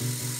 Bye.